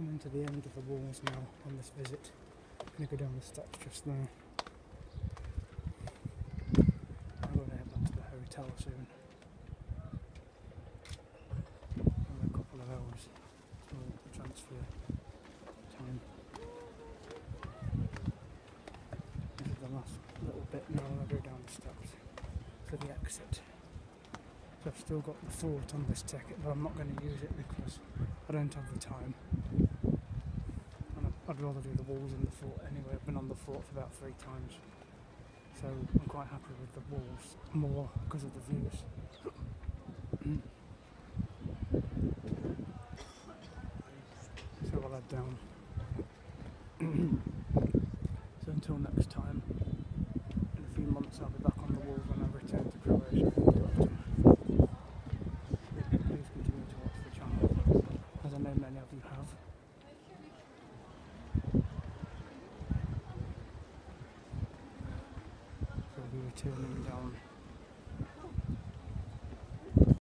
coming to the end of the walls now on this visit. I'm Gonna go down the steps just now. I'm gonna head back to the hotel soon. In a couple of hours till transfer time. This is the last little bit now I go down the steps to the exit. So I've still got the fort on this ticket, but I'm not going to use it because I don't have the time. I'd rather do the walls in the fort anyway. I've been on the fort for about three times. So I'm quite happy with the walls more because of the views. so I'll head down. so until next time, in a few months I'll be back on the walls when I return to Croatia. Please continue to watch the channel, as I know many of you have. So we'll turning down